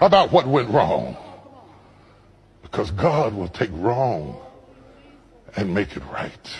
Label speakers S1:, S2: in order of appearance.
S1: about what went wrong. Because God will take wrong and make it right.